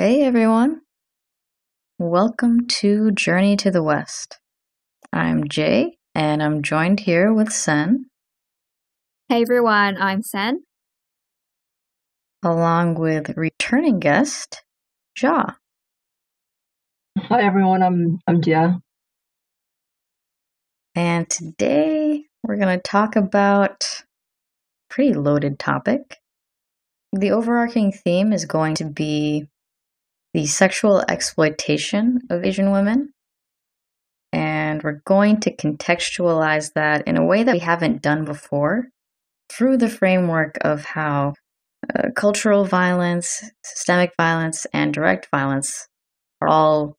Hey everyone. Welcome to Journey to the West. I'm Jay and I'm joined here with Sen. Hey everyone, I'm Sen. Along with returning guest, Jia. Hi everyone, I'm I'm Jia. And today we're going to talk about a pretty loaded topic. The overarching theme is going to be the sexual exploitation of Asian women. And we're going to contextualize that in a way that we haven't done before through the framework of how uh, cultural violence, systemic violence, and direct violence are all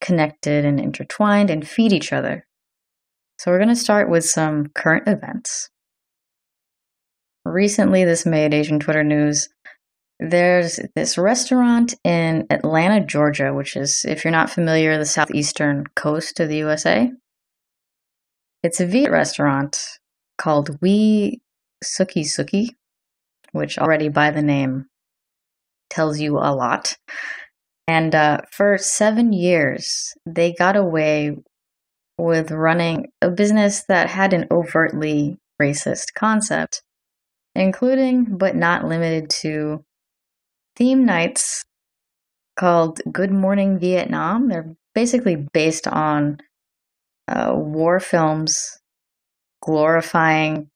connected and intertwined and feed each other. So, we're going to start with some current events. Recently, this made Asian Twitter news there's this restaurant in Atlanta, Georgia, which is, if you're not familiar, the southeastern coast of the USA. It's a Viet restaurant called We Suki Suki, which already by the name tells you a lot. And uh, for seven years, they got away with running a business that had an overtly racist concept, including but not limited to theme nights called Good Morning Vietnam. They're basically based on uh, war films glorifying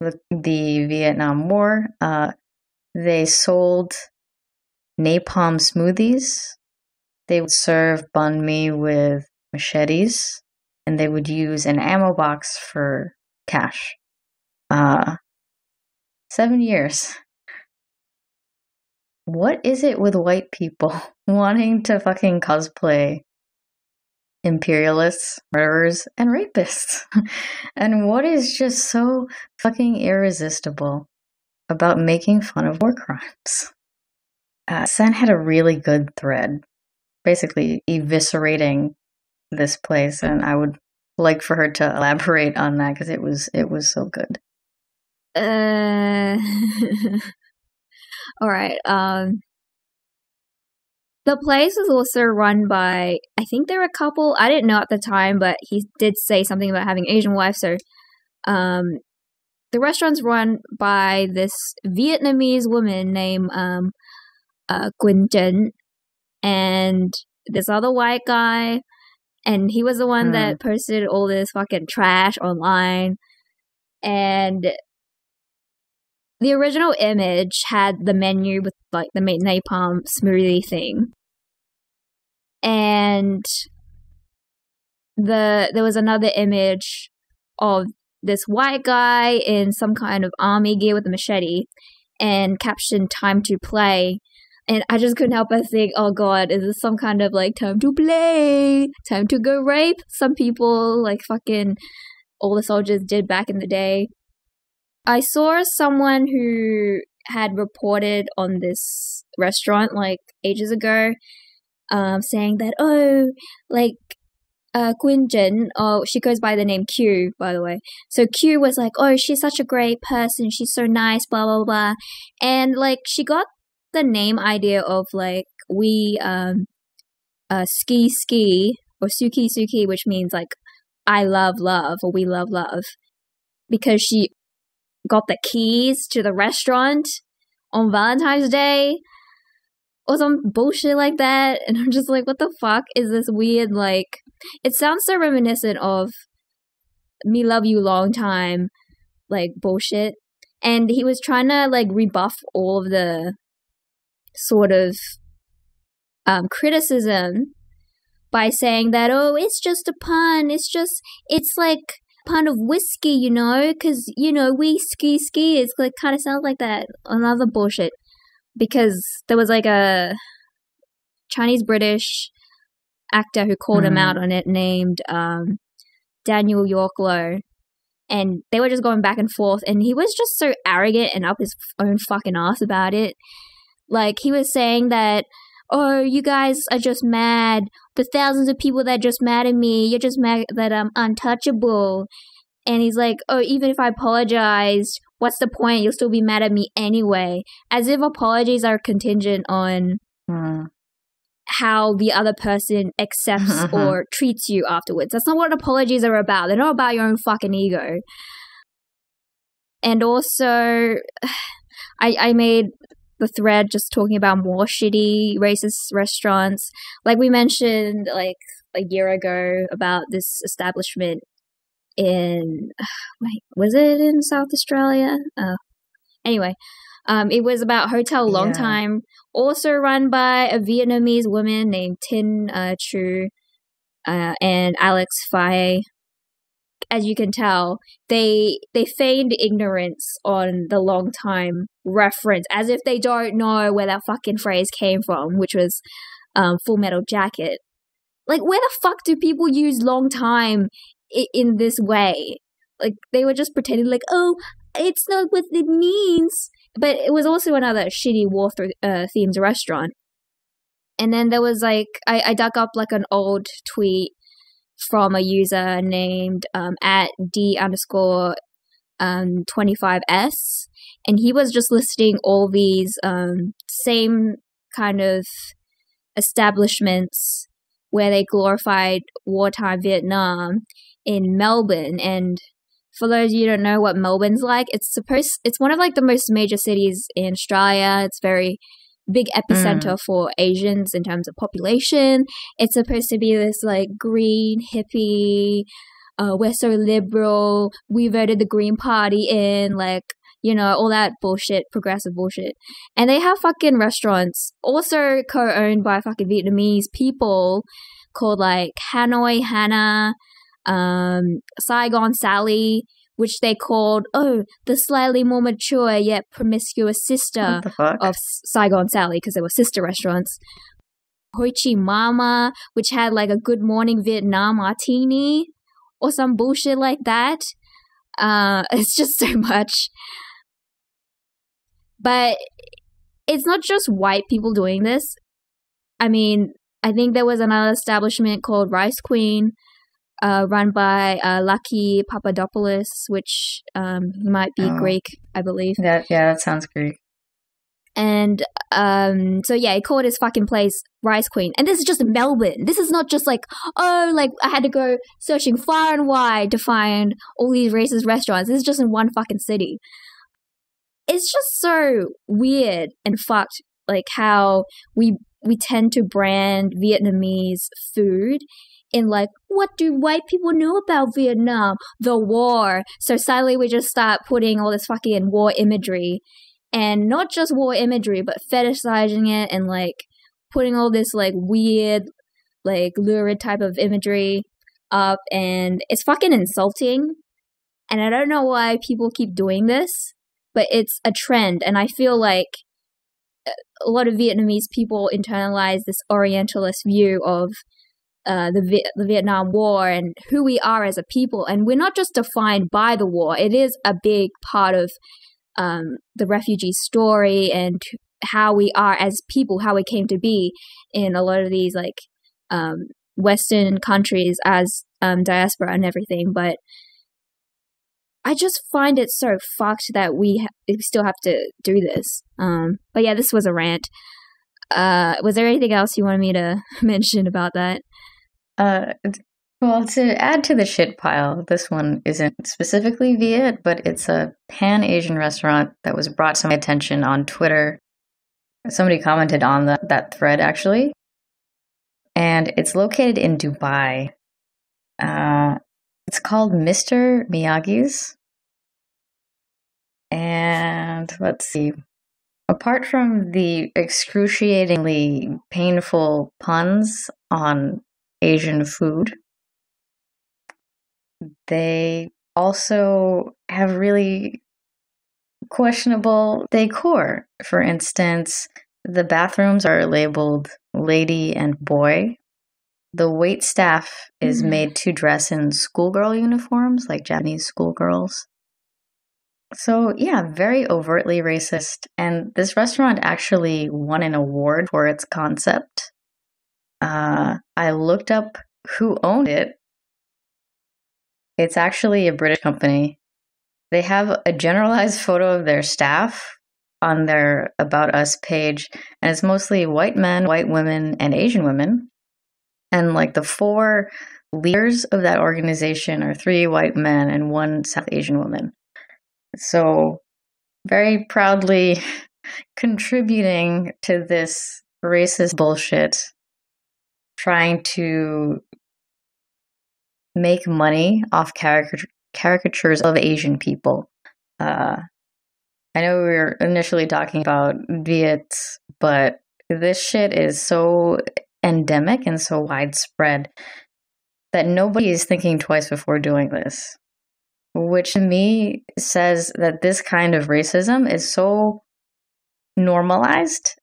the, the Vietnam War. Uh, they sold napalm smoothies. They would serve banh mi with machetes, and they would use an ammo box for cash. Uh, seven years what is it with white people wanting to fucking cosplay imperialists, murderers, and rapists? and what is just so fucking irresistible about making fun of war crimes? Uh, Sen had a really good thread, basically eviscerating this place, and I would like for her to elaborate on that because it was it was so good. Uh All right. Um, the place is also run by, I think there were a couple, I didn't know at the time, but he did say something about having Asian wives. So, um, the restaurant's run by this Vietnamese woman named, um, uh, Trinh and this other white guy. And he was the one mm. that posted all this fucking trash online. And the original image had the menu with like the napalm smoothie thing, and the there was another image of this white guy in some kind of army gear with a machete, and captioned "Time to play." And I just couldn't help but think, oh god, is this some kind of like time to play, time to go rape some people, like fucking all the soldiers did back in the day. I saw someone who had reported on this restaurant like ages ago, um, saying that oh, like uh, Trinh, oh, she goes by the name Q, by the way. So Q was like, oh, she's such a great person. She's so nice, blah, blah, blah. And like, she got the name idea of like, we, um, uh, ski ski or suki suki, which means like, I love love or we love love because she got the keys to the restaurant on Valentine's Day or some bullshit like that. And I'm just like, what the fuck is this weird, like, it sounds so reminiscent of me love you long time, like, bullshit. And he was trying to, like, rebuff all of the sort of um, criticism by saying that, oh, it's just a pun. It's just, it's like, pun of whiskey, you know, because you know we ski ski. It's like kind of sounds like that. Another bullshit because there was like a Chinese British actor who called mm. him out on it, named um, Daniel York Loh. And they were just going back and forth, and he was just so arrogant and up his own fucking ass about it. Like, he was saying that oh, you guys are just mad. The thousands of people that are just mad at me, you're just mad that I'm untouchable. And he's like, oh, even if I apologize, what's the point? You'll still be mad at me anyway. As if apologies are contingent on Hmm. how the other person accepts or treats you afterwards. That's not what apologies are about. They're not about your own fucking ego. And also, I I made the thread just talking about more shitty racist restaurants. Like we mentioned like a year ago about this establishment in wait, was it in South Australia? Uh, anyway, um, it was about Hotel Long Yeah. Time, also run by a Vietnamese woman named Tin uh, Chu uh, and Alex Faye. As you can tell, they they feigned ignorance on the long time reference, as if they don't know where that fucking phrase came from, which was um, Full Metal Jacket. Like, where the fuck do people use long time i- in this way? Like, they were just pretending, like, oh, it's not what it means. But it was also another shitty war th- uh, themed restaurant. And then there was like, I, I dug up like an old tweet from a user named um, at D underscore um, 25S. And he was just listing all these um, same kind of establishments where they glorified wartime Vietnam in Melbourne. And for those of you who don't know what Melbourne's like, it's supposed it's one of like the most major cities in Australia. It's very big epicenter for Asians in terms of population. It's supposed to be this like green hippie. Uh, we're so liberal. We voted the Green Party in, like you know, all that bullshit, progressive bullshit. And they have fucking restaurants, also co-owned by fucking Vietnamese people, called like Hanoi Hannah, um, Saigon Sally, which they called oh the slightly more mature yet promiscuous sister what the fuck? of Saigon Sally because they were sister restaurants. Ho Chi Mama, which had like a Good Morning Vietnam martini or some bullshit like that. Uh, it's just so much. But it's not just white people doing this. I mean, I think there was another establishment called Rice Queen, uh, run by uh, Lucky Papadopoulos, which um, he might be Oh. Greek, I believe. That yeah, that sounds Greek. And um, so yeah, he called his fucking place Rice Queen. And this is just Melbourne. This is not just like, oh, like I had to go searching far and wide to find all these racist restaurants. This is just in one fucking city. It's just so weird and fucked, like how we we tend to brand Vietnamese food in like what do white people know about Vietnam? The war. So suddenly we just start putting all this fucking war imagery and not just war imagery, but fetishizing it and like putting all this like weird, like lurid type of imagery up, and it's fucking insulting. And I don't know why people keep doing this, but it's a trend, and I feel like uh, a lot of Vietnamese people internalize this Orientalist view of uh, the Vi- the Vietnam War and who we are as a people, and we're not just defined by the war. It is a big part of um, the refugee story and how we are as people, how we came to be in a lot of these like um, Western countries as um, diaspora and everything. But I just find it so fucked that we ha- we still have to do this. Um, but yeah, this was a rant. Uh, was there anything else you wanted me to mention about that? Uh, well, to add to the shit pile, this one isn't specifically Viet, but it's a Pan Asian restaurant that was brought to my attention on Twitter. Somebody commented on that that thread actually, and it's located in Dubai. Uh, it's called Mr. Miyagi's, and let's see. Apart from the excruciatingly painful puns on Asian food. They also have really questionable decor. For instance, the bathrooms are labeled lady and boy. The wait staff is Mhm. made to dress in schoolgirl uniforms, like Japanese schoolgirls. So, yeah, very overtly racist. And this restaurant actually won an award for its concept. Uh, I looked up who owned it. It's actually a British company. They have a generalized photo of their staff on their About Us page, and it's mostly white men, white women, and Asian women. And like the four leaders of that organization are three white men and one South Asian woman. So, very proudly contributing to this racist bullshit, trying to make money off caricature, caricatures of Asian people. Uh, I know we were initially talking about Viet, but this shit is so endemic and so widespread that nobody is thinking twice before doing this. Which to me says that this kind of racism is so normalized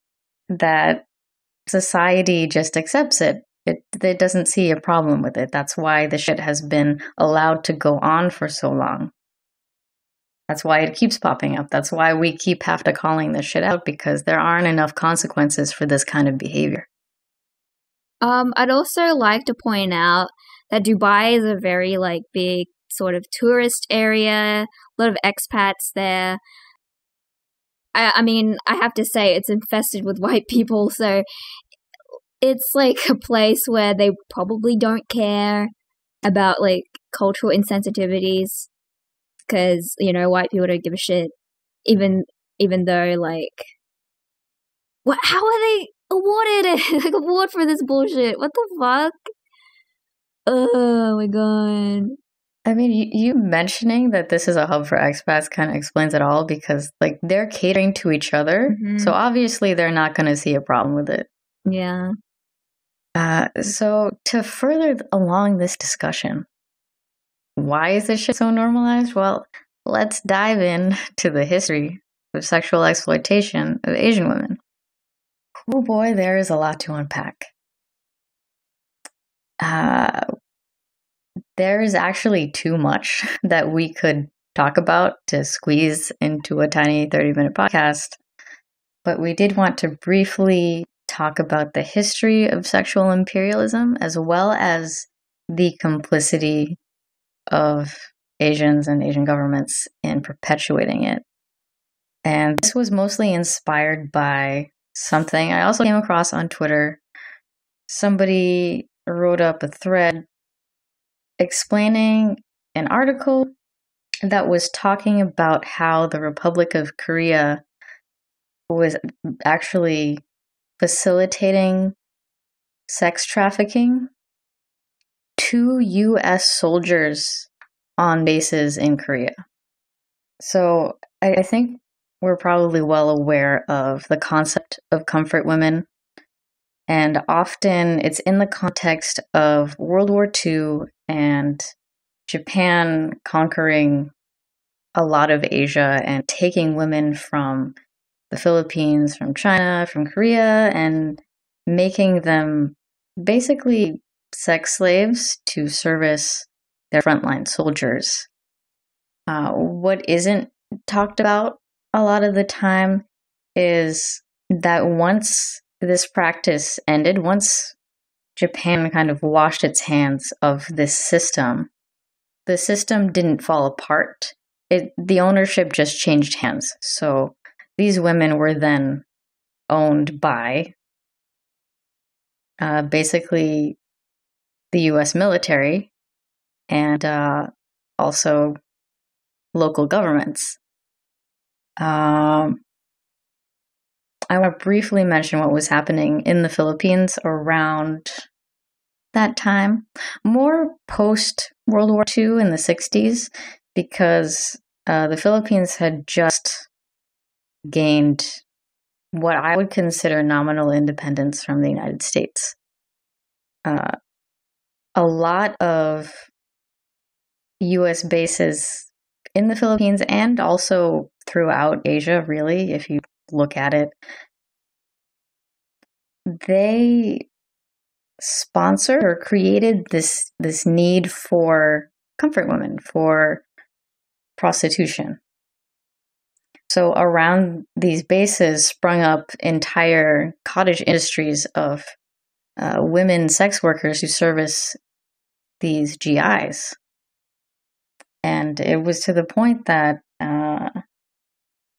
that society just accepts it. It, it doesn't see a problem with it. That's why the shit has been allowed to go on for so long. That's why it keeps popping up. That's why we keep have to calling this shit out because there aren't enough consequences for this kind of behavior. Um, I'd also like to point out that Dubai is a very like big sort of tourist area, a lot of expats there. I, I mean, I have to say it's infested with white people, so it's like a place where they probably don't care about like cultural insensitivities because you know white people don't give a shit even even though like what how are they awarded like award for this bullshit? What the fuck? Oh my god I mean, you, you mentioning that this is a hub for expats kind of explains it all because, like, they're catering to each other. Mhm. So obviously, they're not going to see a problem with it. yeah Uh, so to further along this discussion, why is this shit so normalized? Well, let's dive in to the history of sexual exploitation of Asian women. Oh boy, there is a lot to unpack. Uh, there is actually too much that we could talk about to squeeze into a tiny 30 minute podcast. But we did want to briefly talk about the history of sexual imperialism as well as the complicity of Asians and Asian governments in perpetuating it. And this was mostly inspired by something I also came across on Twitter. Somebody wrote up a thread explaining an article that was talking about how the Republic of Korea was actually facilitating sex trafficking to US soldiers on bases in Korea. So I, I think we're probably well aware of the concept of comfort women. And often it's in the context of World War II and Japan conquering a lot of Asia and taking women from the Philippines, from China, from Korea, and making them basically sex slaves to service their frontline soldiers. Uh, what isn't talked about a lot of the time is that once this practice ended, once Japan kind of washed its hands of this system, the system didn't fall apart. It the ownership just changed hands. So these women were then owned by uh, basically the U.S. military and uh, also local governments. Um, I want to briefly mention what was happening in the Philippines around that time, more post World War II in the 60s, because uh, the Philippines had just gained what I would consider nominal independence from the United States. Uh, a lot of US bases in the Philippines and also throughout Asia, really, if you look at it, they sponsored or created this this need for comfort women for prostitution. So around these bases sprung up entire cottage industries of uh, women sex workers who service these GIs. And it was to the point that uh,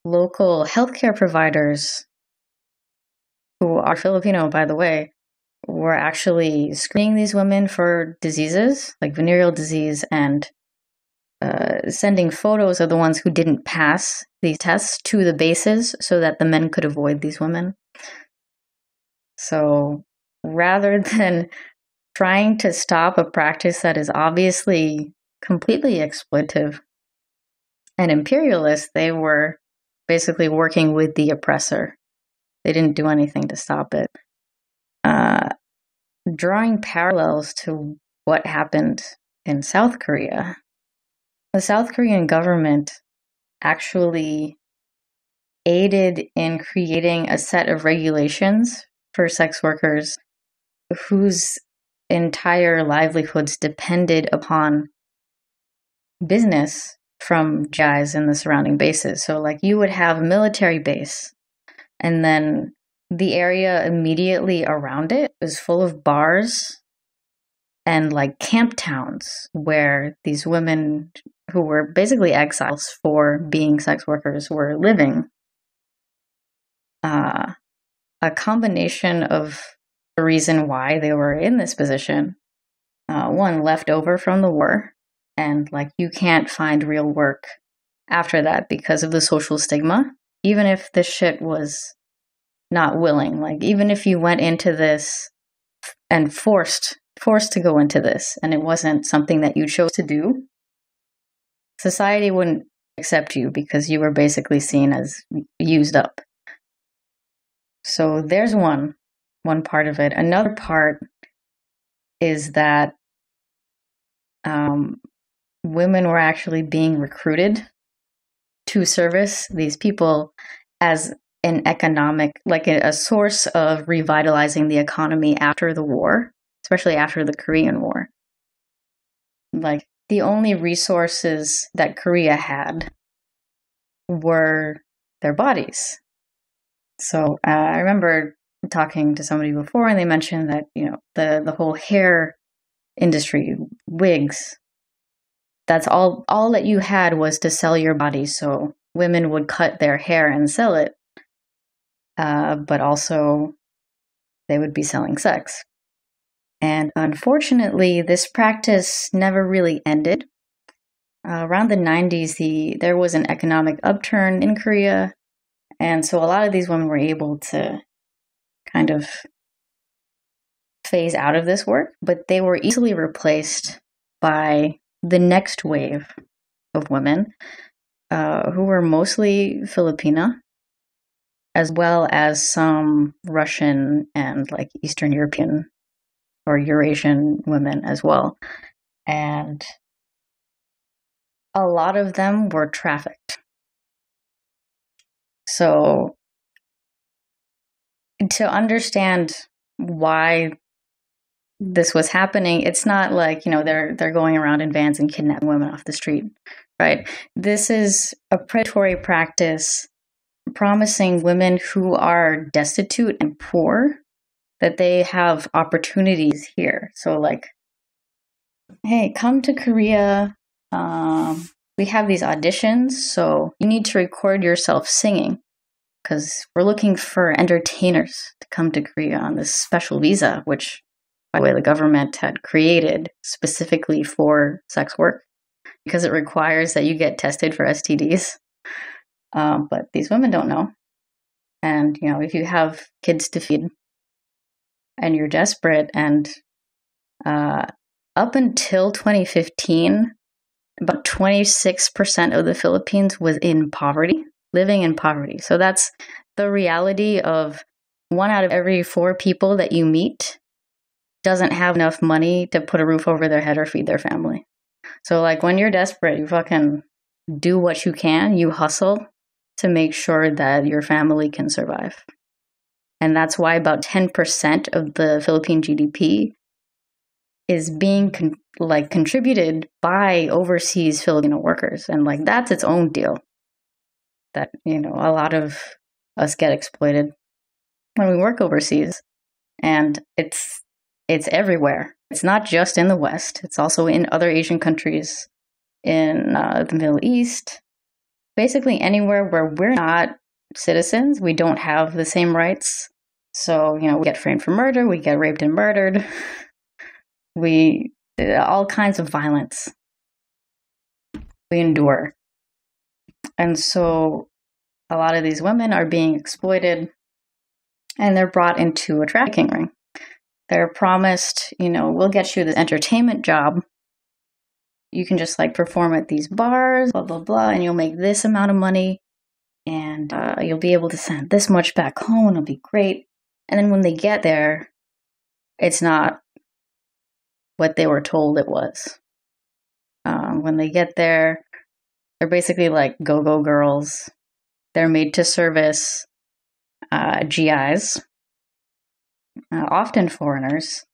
local healthcare providers, who are Filipino, by the way, were actually screening these women for diseases like venereal disease and uh, sending photos of the ones who didn't pass these tests to the bases so that the men could avoid these women. So rather than trying to stop a practice that is obviously completely exploitative and imperialist, they were basically working with the oppressor. They didn't do anything to stop it. Uh, drawing parallels to what happened in South Korea, the South Korean government actually aided in creating a set of regulations for sex workers whose entire livelihoods depended upon business from guys in the surrounding bases. So, like, you would have a military base, and then the area immediately around it is full of bars and like camp towns where these women who were basically exiles for being sex workers were living. Uh, a combination of the reason why they were in this position. Uh, one, left over from the war, and like you can't find real work after that because of the social stigma. Even if this shit was not willing, like even if you went into this and forced forced to go into this and it wasn't something that you chose to do, society wouldn't accept you because you were basically seen as used up. So there's one one part of it. Another part is that um, women were actually being recruited to service these people as an economic, like a, a source of revitalizing the economy after the war, especially after the Korean War. Like the only resources that Korea had were their bodies. So uh, I remember talking to somebody before, and they mentioned that you know the the whole hair industry, wigs. That's all. All that you had was to sell your body. So women would cut their hair and sell it, uh, but also they would be selling sex. And unfortunately, this practice never really ended. Uh, around the 90s, the there was an economic upturn in Korea, and so a lot of these women were able to kind of phase out of this work, but they were easily replaced by the next wave of women uh, who were mostly Filipina, as well as some Russian and like Eastern European or Eurasian women as well. And a lot of them were trafficked. So to understand why this was happening, it's not like, you know, they're they're going around in vans and kidnapping women off the street, right? This is a predatory practice promising women who are destitute and poor that they have opportunities here. So like hey, come to Korea. Um, we have these auditions, so you need to record yourself singing because we're looking for entertainers to come to Korea on this special visa, which, by the way, the government had created specifically for sex work because it requires that you get tested for STDs. Um, but these women don't know. And, you know, if you have kids to feed and you're desperate, and uh, up until 2015, about 26% of the Philippines was in poverty living in poverty. So that's the reality of one out of every four people that you meet doesn't have enough money to put a roof over their head or feed their family. So, like, when you're desperate, you fucking do what you can, you hustle to make sure that your family can survive. And that's why about 10% of the Philippine GDP is being con- like contributed by overseas Filipino workers. And like, that's its own deal that you know a lot of us get exploited when we work overseas and it's it's everywhere it's not just in the west it's also in other asian countries in uh, the middle east basically anywhere where we're not citizens, we don't have the same rights. So, you know, we get framed for murder, we get raped and murdered, we, all kinds of violence we endure. And so a lot of these women are being exploited and they're brought into a trafficking ring. They're promised, you know, we'll get you the entertainment job. You can just like perform at these bars, blah, blah, blah, and you'll make this amount of money and uh, you'll be able to send this much back home. It'll be great. And then when they get there, it's not what they were told it was. Um, when they get there, they're basically like go go girls. They're made to service uh, GIs, uh, often foreigners.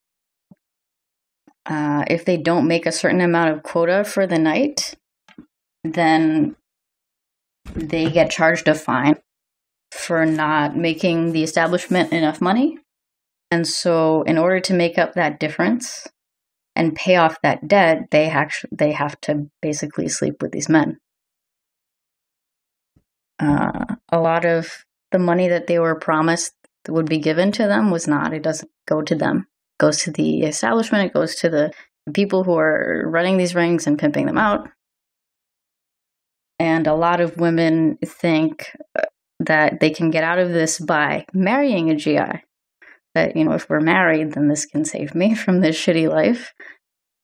Uh, if they don't make a certain amount of quota for the night, then they get charged a fine for not making the establishment enough money. And so, in order to make up that difference and pay off that debt, they actually they have to basically sleep with these men. Uh, a lot of the money that they were promised would be given to them was not. It doesn't go to them. It goes to the establishment. It goes to the people who are running these rings and pimping them out. And a lot of women think uh, that they can get out of this by marrying a GI. That, you know, if we're married, then this can save me from this shitty life.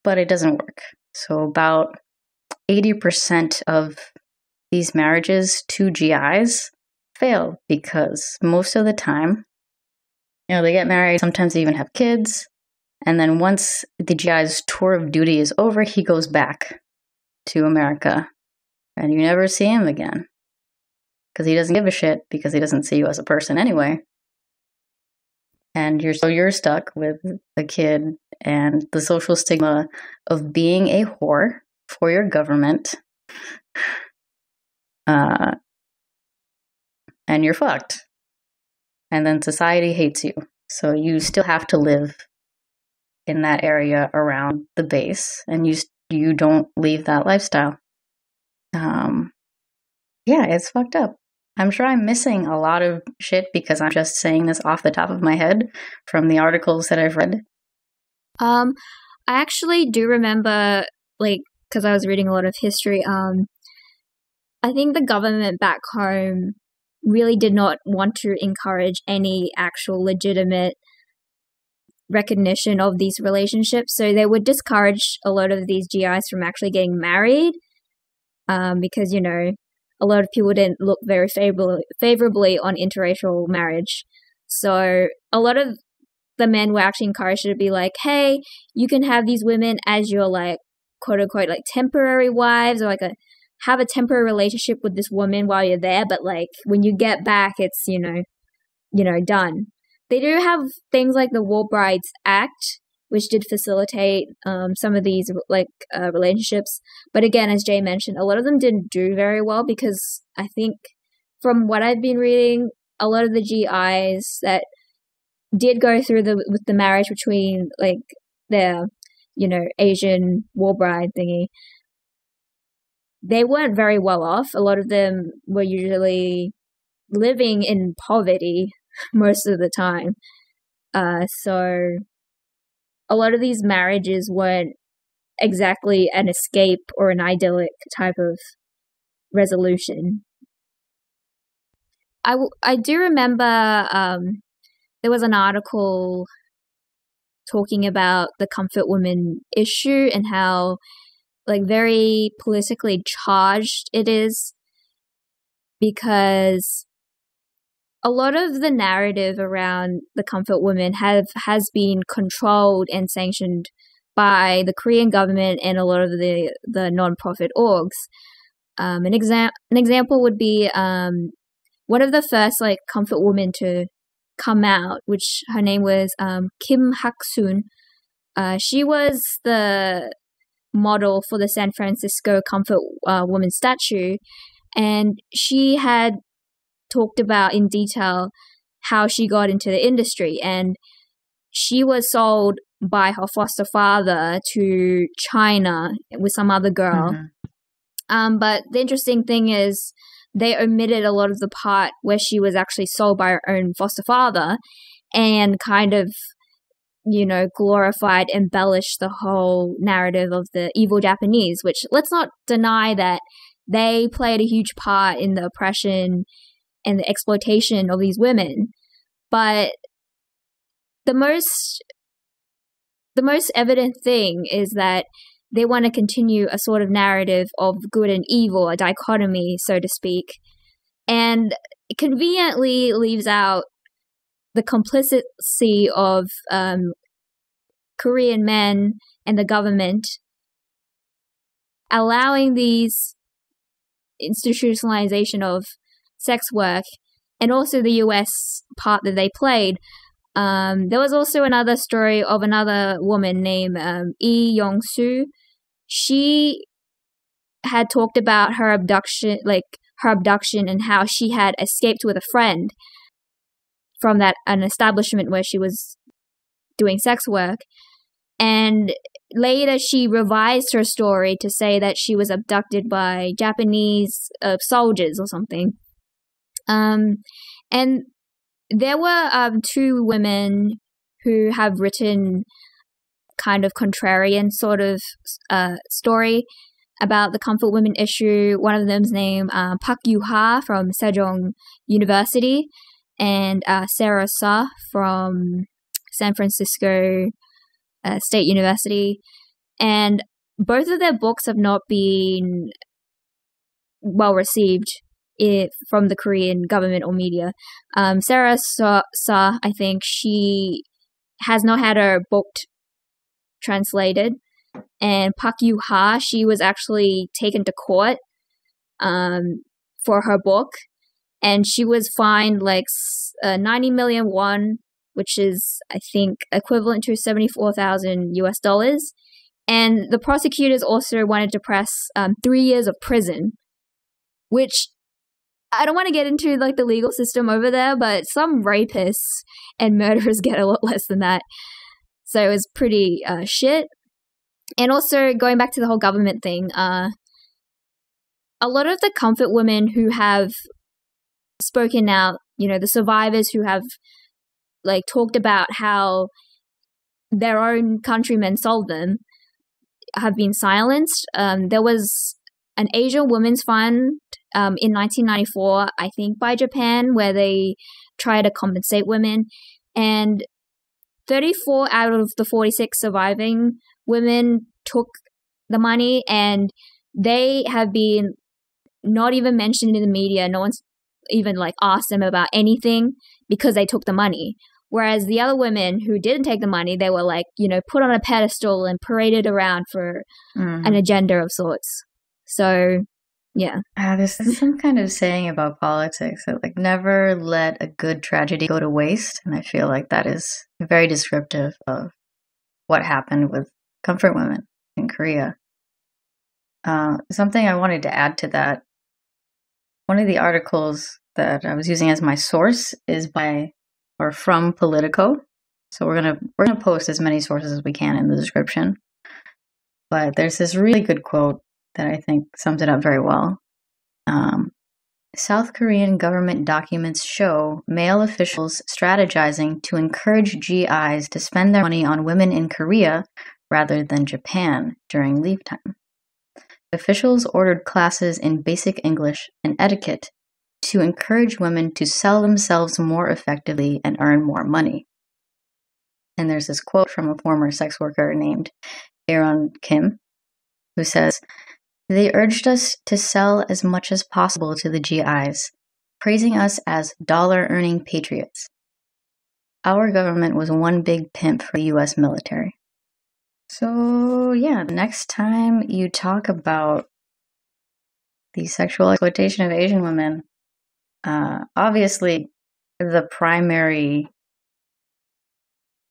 But it doesn't work. So, about 80% of these marriages to GIs fail because most of the time, you know, they get married, sometimes they even have kids. And then once the GI's tour of duty is over, he goes back to America and you never see him again because he doesn't give a shit because he doesn't see you as a person anyway. And you're so you're stuck with the kid and the social stigma of being a whore for your government uh, and you're fucked. And then society hates you. So you still have to live in that area around the base, and you you don't leave that lifestyle. Um, yeah, it's fucked up. I'm sure I'm missing a lot of shit because I'm just saying this off the top of my head from the articles that I've read. Um, I actually do remember, like, because I was reading a lot of history. Um, I think the government back home really did not want to encourage any actual legitimate recognition of these relationships. So they would discourage a lot of these GIs from actually getting married um, because, you know, a lot of people didn't look very favorably, favorably on interracial marriage. So a lot of the men were actually encouraged to be like, hey, you can have these women as your like quote unquote like temporary wives or like a have a temporary relationship with this woman while you're there, but like when you get back, it's, you know, you know, done. They do have things like the War Brides Act, which did facilitate um, some of these like uh, relationships. But again, as Jay mentioned, a lot of them didn't do very well because I think from what I've been reading, a lot of the GIs that did go through the with the marriage between like their you know Asian war bride thingy, they weren't very well off. A lot of them were usually living in poverty most of the time. Uh, so a lot of these marriages weren't exactly an escape or an idyllic type of resolution. I, w- I do remember um, there was an article talking about the comfort woman issue and how like very politically charged it is because a lot of the narrative around the comfort women have has been controlled and sanctioned by the Korean government and a lot of the the non-profit orgs. Um, an exam an example would be um, one of the first like comfort women to come out, which her name was um, Kim Hak Soon. Uh, she was the model for the San Francisco Comfort uh, Woman statue, and she had talked about in detail how she got into the industry, and she was sold by her foster father to China with some other girl. Mm-hmm. Um, but the interesting thing is they omitted a lot of the part where she was actually sold by her own foster father and kind of you know, glorified, embellished the whole narrative of the evil Japanese, which let's not deny that they played a huge part in the oppression and the exploitation of these women. But the most the most evident thing is that they want to continue a sort of narrative of good and evil, a dichotomy, so to speak, and conveniently leaves out the complicity of um, Korean men and the government allowing these institutionalization of sex work and also the US part that they played. Um, there was also another story of another woman named um, Lee Yong Soo. She had talked about her abduction, like her abduction, and how she had escaped with a friend from that an establishment where she was doing sex work. And later she revised her story to say that she was abducted by Japanese uh, soldiers or something. Um, and there were um, two women who have written kind of contrarian sort of uh, story about the comfort women issue. One of them's named uh, Park Yu Ha from Sejong University, and uh, Sarah Soh from San Francisco uh, State University, and both of their books have not been well received if, from the Korean government or media. Um, Sarah Soh, I think she has not had her book translated, and Park Yu Ha, she was actually taken to court um, for her book, and she was fined like uh, 90 million won which is, I think, equivalent to 74,000 US dollars. And the prosecutors also wanted to press um, three years of prison, which I don't want to get into like the legal system over there, but some rapists and murderers get a lot less than that. So it was pretty uh, shit. And also going back to the whole government thing, uh, a lot of the comfort women who have spoken out, you know, the survivors who have like talked about how their own countrymen sold them have been silenced. Um, there was an Asian Women's Fund um, in 1994, I think, by Japan, where they try to compensate women. And 34 out of the 46 surviving women took the money, and they have been not even mentioned in the media. No one's even like them about anything because they took the money. Whereas the other women who didn't take the money, they were like, you know, put on a pedestal and paraded around for mm-hmm. an agenda of sorts. So, yeah. Uh, there's some kind of saying about politics that, like, never let a good tragedy go to waste. And I feel like that is very descriptive of what happened with comfort women in Korea. Uh, something I wanted to add to that one of the articles that I was using as my source is by or from Politico. So we're gonna we're gonna post as many sources as we can in the description. But there's this really good quote that I think sums it up very well. Um, South Korean government documents show male officials strategizing to encourage GIs to spend their money on women in Korea rather than Japan during leave time. Officials ordered classes in basic English and etiquette to encourage women to sell themselves more effectively and earn more money. And there's this quote from a former sex worker named Aaron Kim, who says, They urged us to sell as much as possible to the GIs, praising us as dollar earning patriots. Our government was one big pimp for the US military. So, yeah, next time you talk about the sexual exploitation of Asian women, uh, obviously, the primary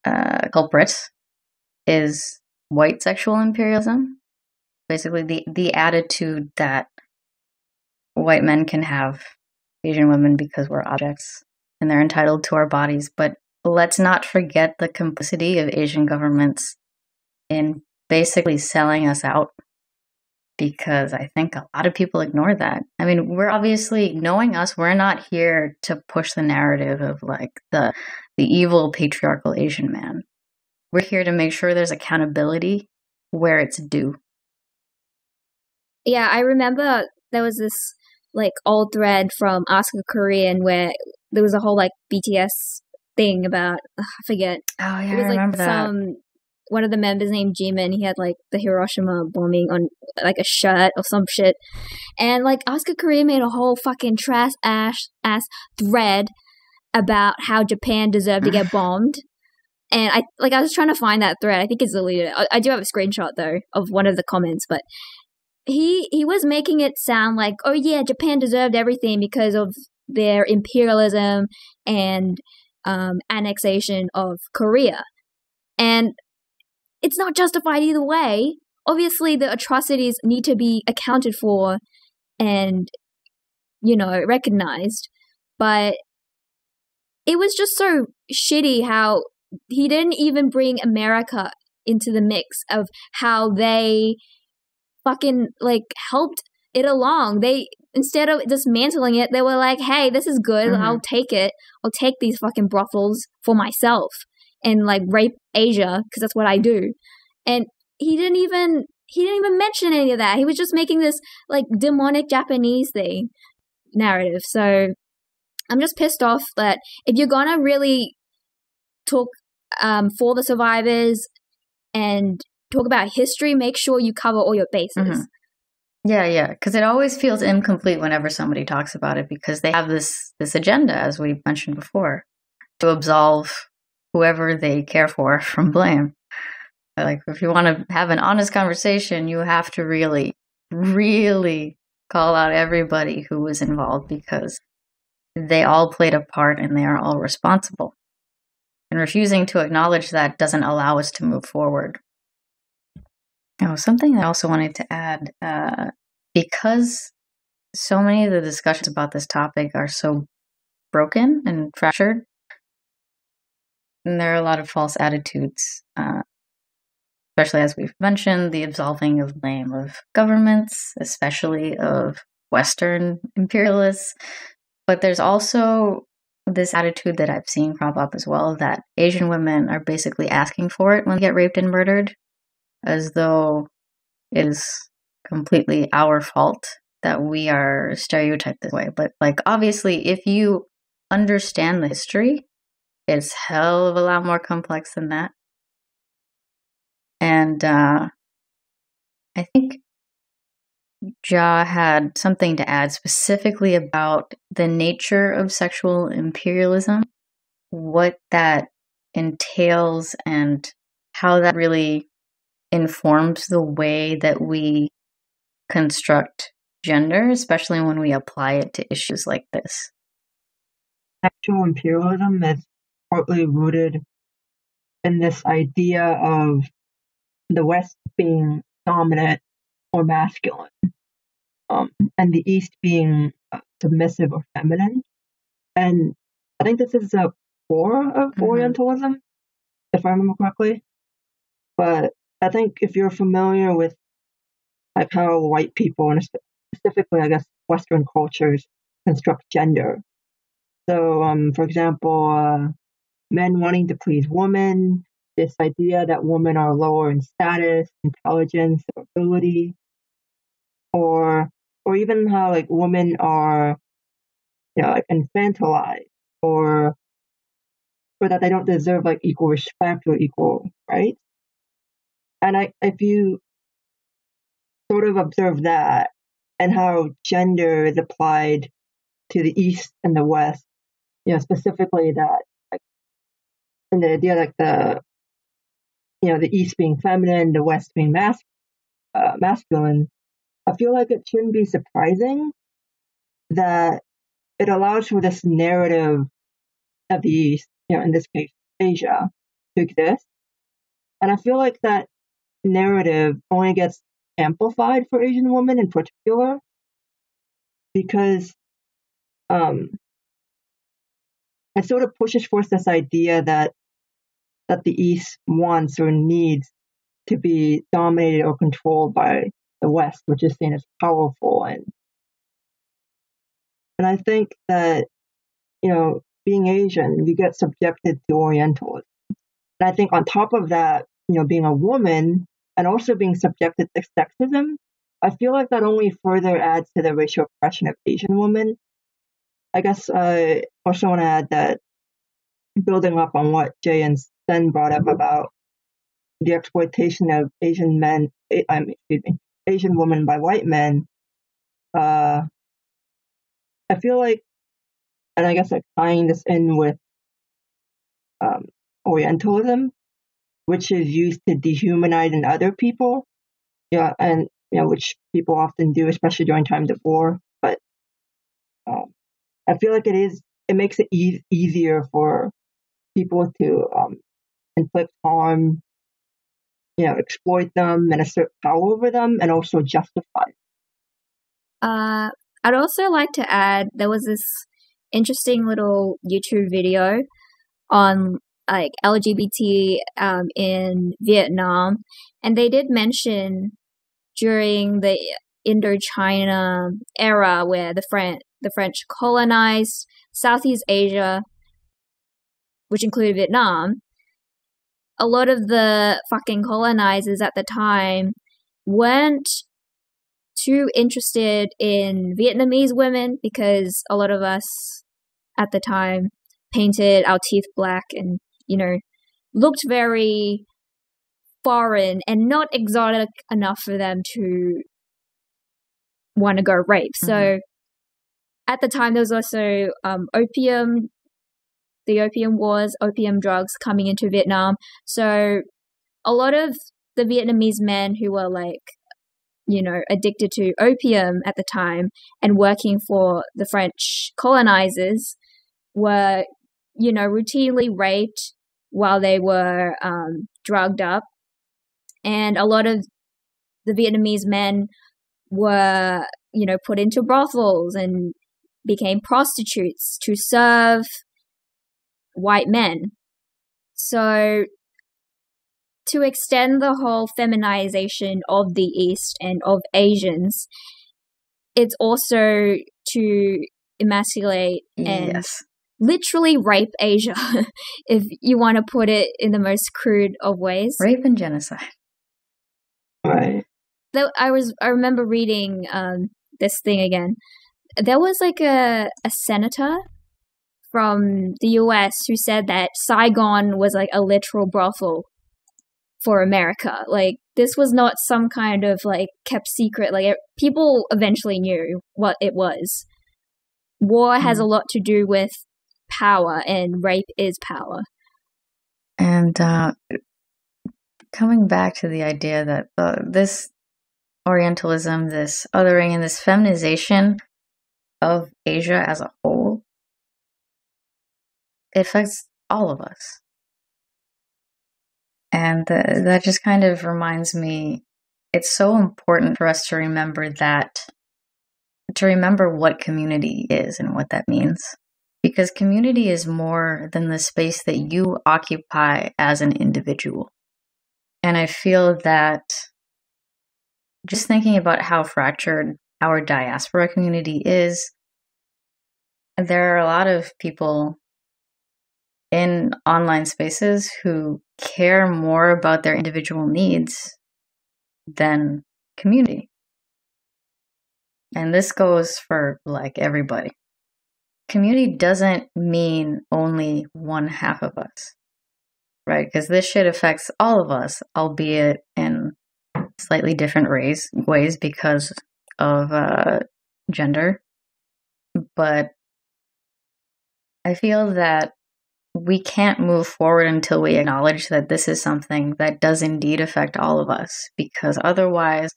uh, culprit is white sexual imperialism. Basically, the the attitude that white men can have Asian women because we're objects and they're entitled to our bodies. But let's not forget the complicity of Asian governments in basically selling us out because I think a lot of people ignore that. I mean, we're obviously knowing us, we're not here to push the narrative of like the the evil patriarchal Asian man. We're here to make sure there's accountability where it's due. Yeah, I remember there was this like old thread from Ask a Korean where there was a whole like BTS thing about ugh, I forget. Oh yeah, it was I like remember that. One of the members named Jimin. He had like the Hiroshima bombing on like a shirt or some shit, and like Oscar Korea made a whole fucking trash ass ass thread about how Japan deserved to get bombed. And I like I was trying to find that thread. I think it's deleted. I, I do have a screenshot though of one of the comments, but he he was making it sound like, oh yeah, Japan deserved everything because of their imperialism and um, annexation of Korea, and it's not justified either way. Obviously, the atrocities need to be accounted for and you know recognized, but it was just so shitty how he didn't even bring America into the mix of how they fucking like helped it along. They instead of dismantling it, they were like, "Hey, this is good. Mhm. I'll take it. I'll take these fucking brothels for myself and like rape Asia because that's what I do." And he didn't even he didn't even mention any of that. He was just making this like demonic Japanese thing narrative. So I'm just pissed off that if you're gonna really talk um, for the survivors and talk about history, make sure you cover all your bases. Mhm. Yeah, yeah, because it always feels incomplete whenever somebody talks about it because they have this this agenda, as we mentioned before, to absolve whoever they care for from blame. Like, if you want to have an honest conversation, you have to really, really call out everybody who was involved because they all played a part and they are all responsible. And refusing to acknowledge that doesn't allow us to move forward. Oh, something I also wanted to add uh, because so many of the discussions about this topic are so broken and fractured, and there are a lot of false attitudes, uh, especially as we've mentioned, the absolving of blame of governments, especially of Western imperialists. But there's also this attitude that I've seen crop up as well that Asian women are basically asking for it when they get raped and murdered as though it is completely our fault that we are stereotyped this way. But like obviously if you understand the history, it's hell of a lot more complex than that. And uh I think Jia had something to add specifically about the nature of sexual imperialism, what that entails and how that really informs the way that we construct gender, especially when we apply it to issues like this. Sexual imperialism is partly rooted in this idea of the West being dominant or masculine, um, and the East being uh, submissive or feminine. And I think this is a core of Mhm. Orientalism, if I remember correctly. But I think if you're familiar with like how white people and specifically, I guess, Western cultures construct gender. So, um, for example, uh, men wanting to please women, this idea that women are lower in status, intelligence, or ability, or or even how like women are, you know, like infantilized, or or that they don't deserve like equal respect or equal right. And I, if you sort of observe that and how gender is applied to the East and the West, you know, specifically that, and the idea like the, you know, the East being feminine, the West being mas- uh, masculine, I feel like it shouldn't be surprising that it allows for this narrative of the East, you know, in this case, Asia, to exist. And I feel like that narrative only gets amplified for Asian women in particular because um, it sort of pushes forth this idea that that the East wants or needs to be dominated or controlled by the the West, which is seen as powerful and and I think that you know being Asian, you get subjected to Orientalism, and I think on top of that, you know, being a woman and also being subjected to sexism, I feel like that only further adds to the racial oppression of Asian women. I guess I also want to add that building up on what Jay and Sen brought up about the exploitation of Asian men, mean, excuse me, Asian women by white men, uh, I feel like, and I guess like tying this in with um, Orientalism, which is used to dehumanize and other people, yeah, and you know, which people often do, especially during times of war. But um, I feel like it is, it makes it e- easier for people to um, inflict harm, you know, exploit them and assert power over them, and also justify. Uh, I'd also like to add there was this interesting little YouTube video on like LGBT um, in Vietnam, and they did mention during the Indochina era where the French the French colonized Southeast Asia, which included Vietnam. A lot of the fucking colonizers at the time weren't too interested in Vietnamese women because a lot of us at the time painted our teeth black and, you know, looked very foreign and not exotic enough for them to want to go rape. Mm-hmm. So at the time, there was also um, opium, the opium wars, opium drugs coming into Vietnam. So a lot of the Vietnamese men who were like you know, addicted to opium at the time and working for the French colonizers were, you know, routinely raped while they were um, drugged up. And a lot of the Vietnamese men were, you know, put into brothels and became prostitutes to serve white men. So to extend the whole feminization of the East and of Asians, it's also to emasculate and yes. literally rape Asia, if you want to put it in the most crude of ways. Rape and genocide. Right. I was, I remember reading um, this thing again. There was like a, a senator from the US who said that Saigon was like a literal brothel for America. Like this was not some kind of like kept secret. Like it, people eventually knew what it was. War mm. has a lot to do with power, and rape is power. And uh, coming back to the idea that uh, this Orientalism, this othering, and this feminization of Asia as a whole, it affects all of us. And the, that just kind of reminds me it's so important for us to remember that, to remember what community is and what that means. Because community is more than the space that you occupy as an individual. And I feel that just thinking about how fractured our diaspora community is, there are a lot of people in online spaces who care more about their individual needs than community. And this goes for like everybody. Community doesn't mean only one half of us, right? Because this shit affects all of us, albeit in slightly different ways, ways because of uh, gender. But I feel that we can't move forward until we acknowledge that this is something that does indeed affect all of us, because otherwise,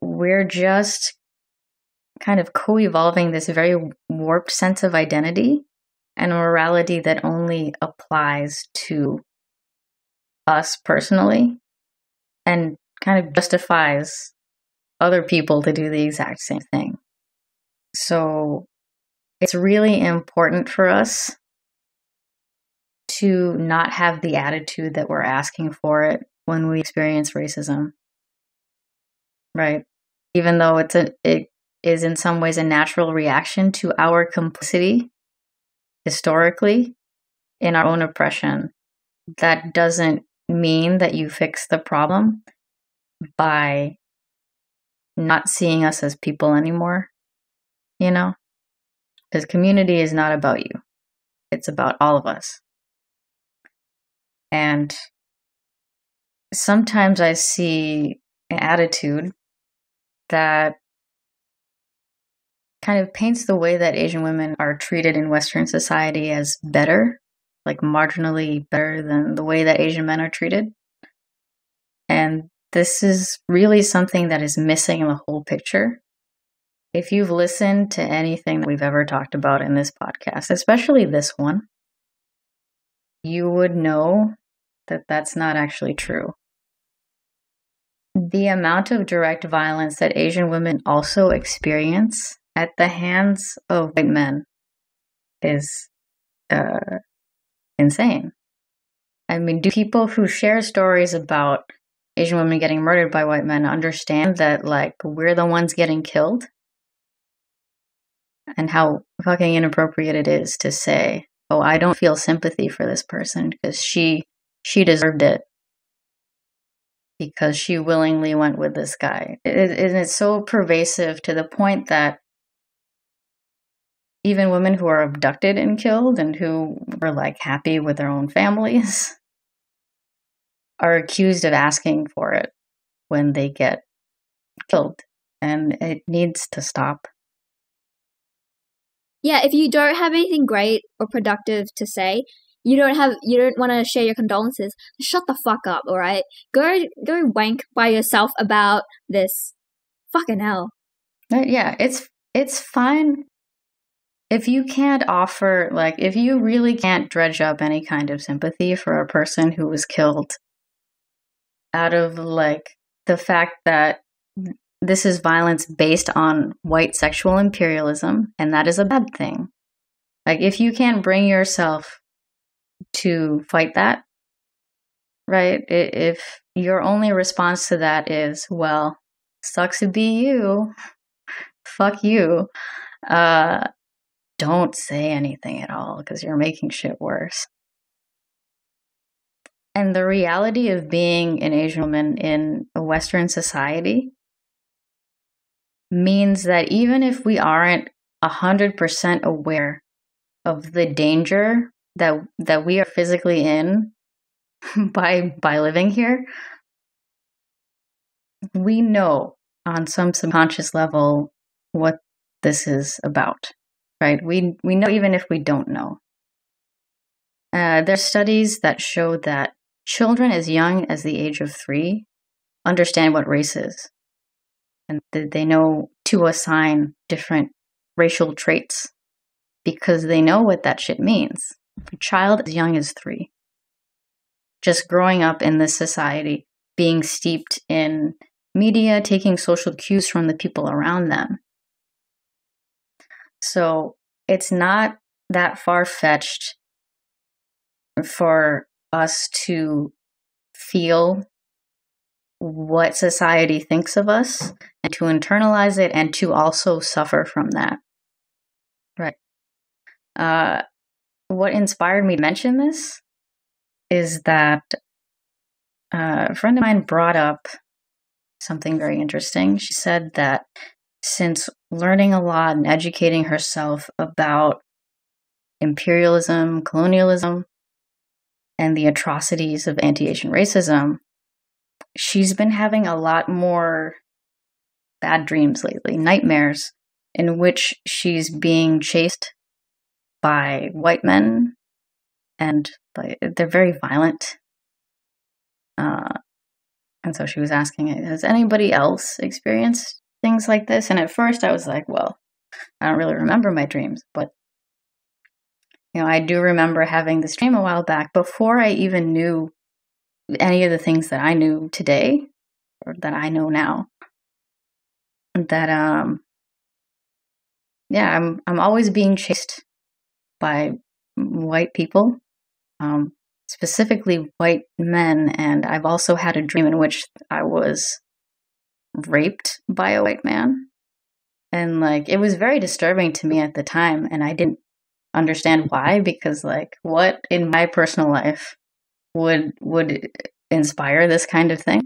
we're just kind of co evolving this very warped sense of identity and morality that only applies to us personally and kind of justifies other people to do the exact same thing. So it's really important for us to not have the attitude that we're asking for it when we experience racism. right? Even though it's a, it is in some ways a natural reaction to our complicity historically in our own oppression, that doesn't mean that you fix the problem by not seeing us as people anymore, you know? Because community is not about you, it's about all of us. And sometimes I see an attitude that kind of paints the way that Asian women are treated in Western society as better, like marginally better than the way that Asian men are treated. And this is really something that is missing in the whole picture. If you've listened to anything that we've ever talked about in this podcast, especially this one, you would know that that's not actually true. The amount of direct violence that Asian women also experience at the hands of white men is uh, insane. I mean, do people who share stories about Asian women getting murdered by white men understand that, like, we're the ones getting killed? And how fucking inappropriate it is to say, oh, I don't feel sympathy for this person because she she deserved it because she willingly went with this guy. It, it, it's so pervasive to the point that even women who are abducted and killed and who are like happy with their own families are accused of asking for it when they get killed. And it needs to stop. Yeah, if you don't have anything great or productive to say, you don't have you don't want to share your condolences. Shut the fuck up, all right? Go go wank by yourself about this. Fucking hell. Uh, yeah, it's it's fine if you can't offer like if you really can't dredge up any kind of sympathy for a person who was killed out of like the fact that this is violence based on white sexual imperialism and that is a bad thing like if you can't bring yourself to fight that right if your only response to that is well sucks to be you fuck you uh don't say anything at all because you're making shit worse. And the reality of being an Asian woman in a Western society means that even if we aren't 100% aware of the danger that that we are physically in by by living here we know on some subconscious level what this is about right? We we know even if we don't know. Uh, there's studies that show that children as young as the age of three understand what race is, and they know to assign different racial traits because they know what that shit means. A child as young as three, just growing up in this society, being steeped in media, taking social cues from the people around them, so it's not that far fetched for us to feel what society thinks of us and to internalize it and to also suffer from that. Right. Uh, what inspired me to mention this is that uh, a friend of mine brought up something very interesting. She said that since learning a lot and educating herself about imperialism, colonialism, and the atrocities of anti Asian racism, she's been having a lot more bad dreams lately, nightmares, in which she's being chased by white men and by, they're very violent. Uh, and so she was asking, has anybody else experienced things like this. And at first I was like, well, I don't really remember my dreams, but you know, I do remember having this dream a while back before I even knew any of the things that I knew today or that I know now. That um yeah, I'm I'm always being chased by white people. Um specifically white men and I've also had a dream in which I was raped by a white man. And like it was very disturbing to me at the time and I didn't understand why because like what in my personal life would would inspire this kind of thing.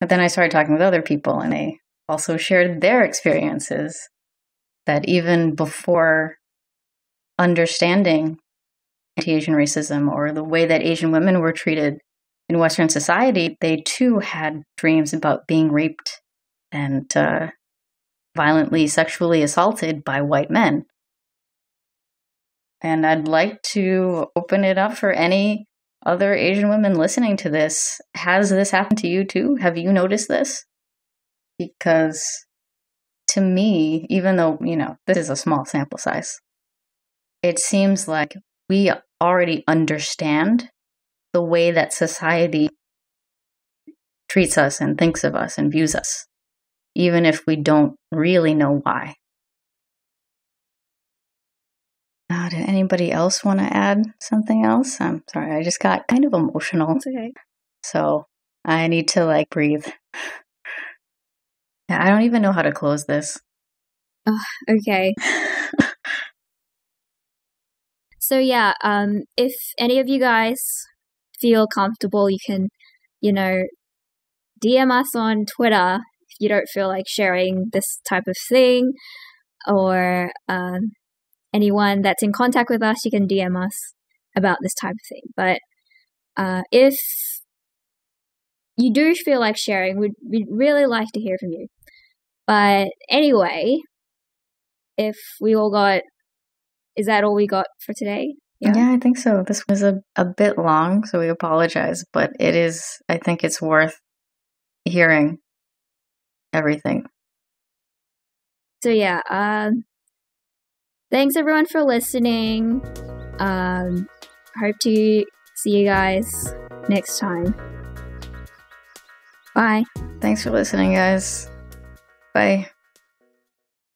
But then I started talking with other people and they also shared their experiences that even before understanding anti Asian racism or the way that Asian women were treated in Western society, they too had dreams about being raped and uh, violently sexually assaulted by white men. And I'd like to open it up for any other Asian women listening to this. Has this happened to you too? Have you noticed this? Because to me, even though, you know, this is a small sample size, it seems like we already understand the way that society treats us and thinks of us and views us, even if we don't really know why. Uh, did anybody else want to add something else? I'm sorry, I just got kind of emotional. It's okay. So I need to like breathe. Yeah, I don't even know how to close this. Okay. So yeah, um, if any of you guys feel comfortable, you can, you know, DM us on Twitter if you don't feel like sharing this type of thing, or um, anyone that's in contact with us, you can DM us about this type of thing. But uh, if you do feel like sharing, we'd, we'd really like to hear from you. But anyway, if we all got is that all we got for today? Yeah. yeah, I think so. This was a, a bit long, so we apologize, but it is, I think it's worth hearing everything. So, yeah, um, thanks everyone for listening. Um, hope to see you guys next time. Bye. Thanks for listening, guys. Bye.